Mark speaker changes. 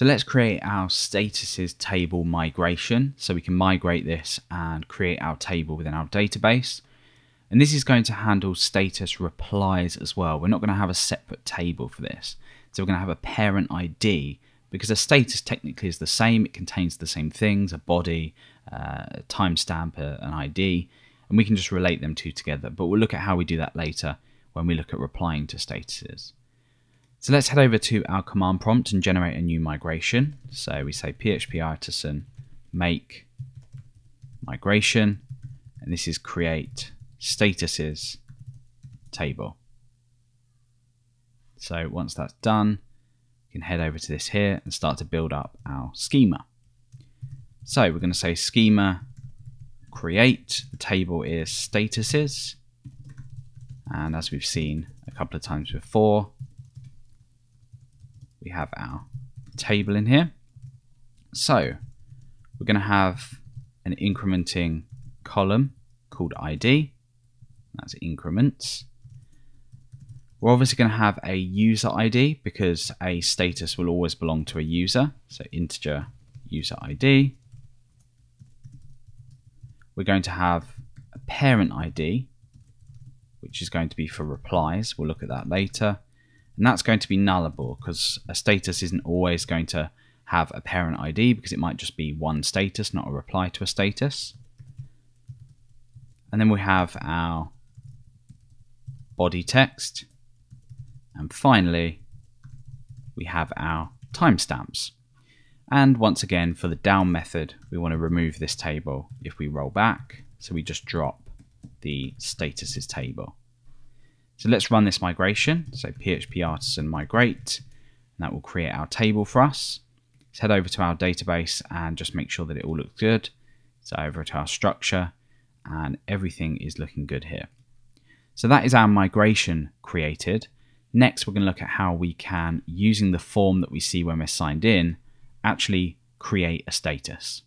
Speaker 1: So let's create our statuses table migration. So we can migrate this and create our table within our database. And this is going to handle status replies as well. We're not going to have a separate table for this. So we're going to have a parent ID because a status technically is the same. It contains the same things, a body, uh, a timestamp, an ID, and we can just relate them two together. But we'll look at how we do that later when we look at replying to statuses. So let's head over to our command prompt and generate a new migration. So we say php artisan make migration, and this is create statuses table. So once that's done, we can head over to this here and start to build up our schema. So we're going to say schema create, the table is statuses, and as we've seen a couple of times before, we have our table in here. So we're going to have an incrementing column called ID. That's increments. We're obviously going to have a user ID because a status will always belong to a user. So integer user ID. We're going to have a parent ID, which is going to be for replies. We'll look at that later. And that's going to be nullable because a status isn't always going to have a parent ID because it might just be one status, not a reply to a status. And then we have our body text. And finally, we have our timestamps. And once again, for the down method, we want to remove this table if we roll back. So we just drop the statuses table. So let's run this migration. So PHP artisan migrate, and that will create our table for us. Let's head over to our database and just make sure that it all looks good. So over to our structure, and everything is looking good here. So that is our migration created. Next, we're going to look at how we can, using the form that we see when we're signed in, actually create a status.